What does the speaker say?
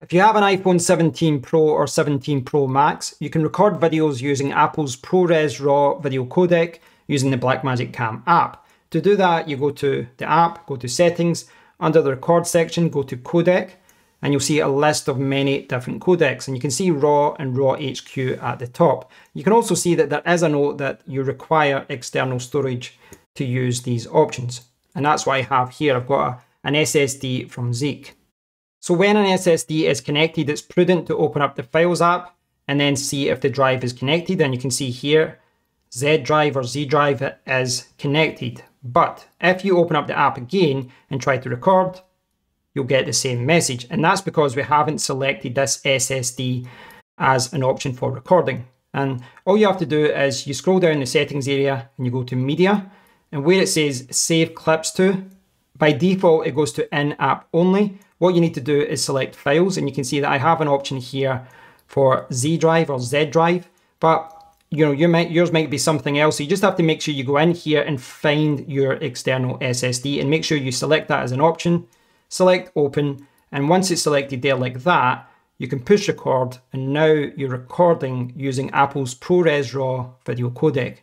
If you have an iPhone 17 Pro or 17 Pro Max, you can record videos using Apple's ProRes RAW video codec using the Blackmagic Cam app. To do that, you go to the app, go to settings, under the record section, go to codec, and you'll see a list of many different codecs. And you can see RAW and RAW HQ at the top. You can also see that there is a note that you require external storage to use these options. And that's what I have here. I've got a, an SSD from Zeek. So when an SSD is connected, it's prudent to open up the Files app and then see if the drive is connected. And you can see here, Z drive or Z drive is connected. But if you open up the app again and try to record, you'll get the same message. And that's because we haven't selected this SSD as an option for recording. And all you have to do is you scroll down the settings area and you go to media and where it says save clips to, by default it goes to in-app only. What you need to do is select files and you can see that I have an option here for Z drive or Z drive, but you know, you might, yours might be something else. So you just have to make sure you go in here and find your external SSD and make sure you select that as an option, select open, and once it's selected there like that, you can push record and now you're recording using Apple's ProRes RAW video codec.